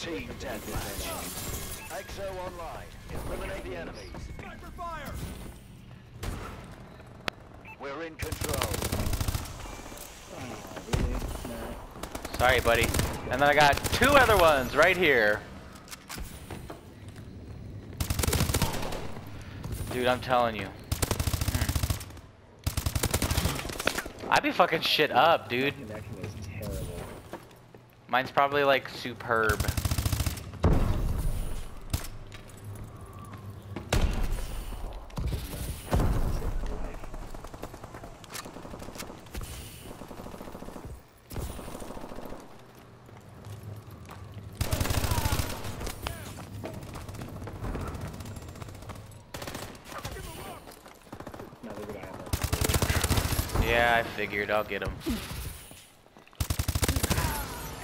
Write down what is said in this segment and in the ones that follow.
Team deathmatch. Exo online. Eliminate the enemies. Sniper fire! We're in control. Oh, really? No. Sorry, buddy. And then I got two other ones right here. Dude, I'm telling you. Hmm. I'd be fucking shit up, dude. Connection is terrible. Mine's probably like superb. Now there's a guy on Yeah, I figured. I'll get him.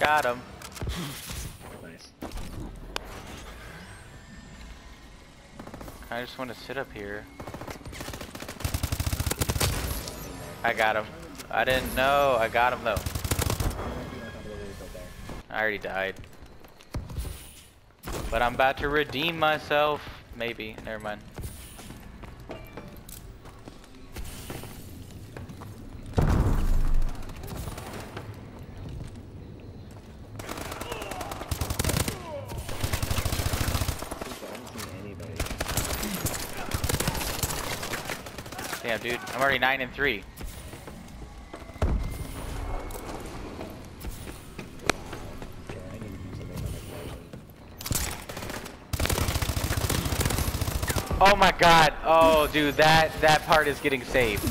Got him. Nice. I just want to sit up here. I got him. I didn't know. I got him though. I already died. But I'm about to redeem myself. Maybe. Never mind. Dude. I'm already 9 and 3. Okay, I need to do something about my connection. Oh my god. Oh, dude. That, that part is getting saved.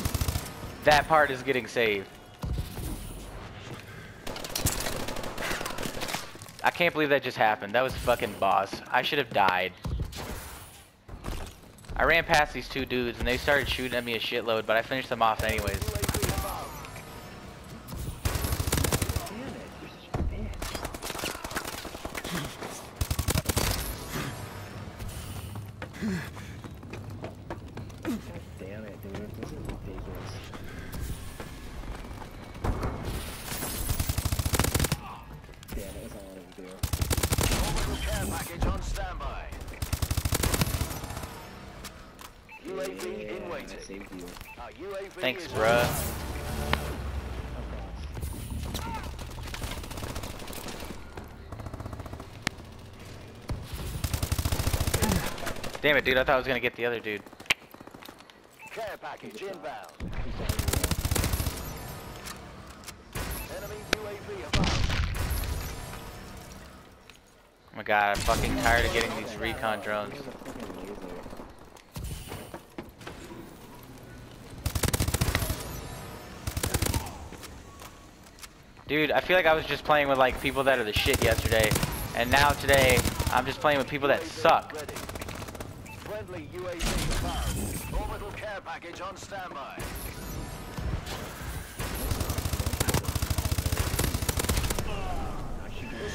That part is getting saved. I can't believe that just happened. That was fucking boss. I should have died. I ran past these two dudes and they started shooting at me a shitload, but I finished them off anyways. UAV above. Damn it, you're such a bitch. God damn it, dude. This is ridiculous. Damn it, that's all I wanted to do. Orbital care package on standby. UAV in waiting. Our UAV Thanks, is bruh. Damn it, dude. I thought I was gonna get the other dude. Care package inbound. Enemy UAV above. Oh my god, I'm fucking tired of getting these recon drones. Dude, I feel like I was just playing with like people that are the shit yesterday, and now today I'm just playing with people that suck. Ready. Friendly UAV above. Orbital care package on standby.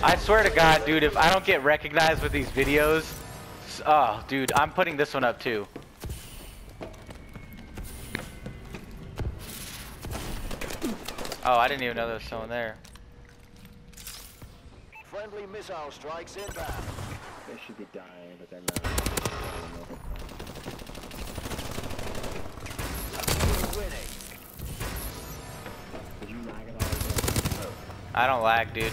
I swear to God, dude, if I don't get recognized with these videos, oh, dude, I'm putting this one up too. Oh, I didn't even know there was someone there. Friendly missile strikes inbound. They should be dying, but they're not. I don't know if We're winning. it's- Did you lag it all again? I don't lag, dude.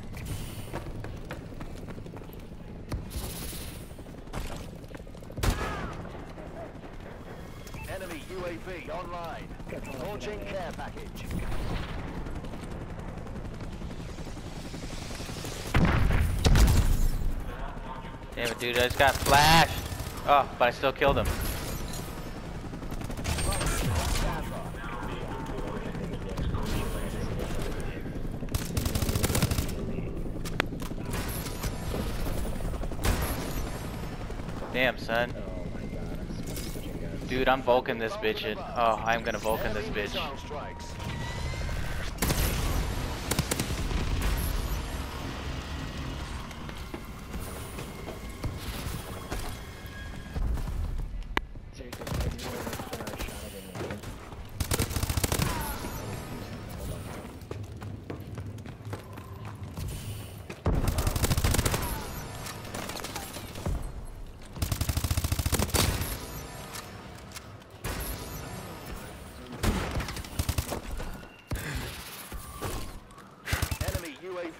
UAV online. Launching care package. Damn it, dude, I just got flashed. Oh, but I still killed him. Damn, son. Dude, I'm Vulcan this bitch. And, oh, I'm gonna Vulcan this bitch.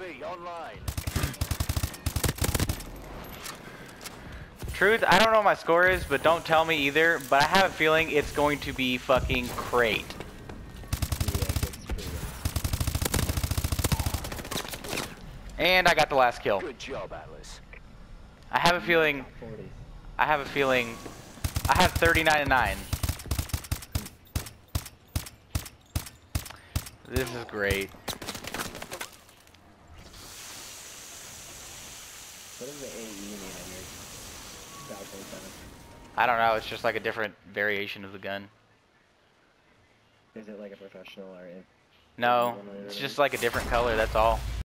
UAV online. Truth, I don't know what my score is, but don't tell me either. But I have a feeling it's going to be fucking great. Yeah, it's pretty good. And I got the last kill. Good job, Atlas. I have a feeling. 40. I have a feeling. I have 39 and 9. This is great. What does the AE mean on your 7? I don't know. It's just like a different variation of the gun. Is it like a professional or? No, it's just like a different color. That's all.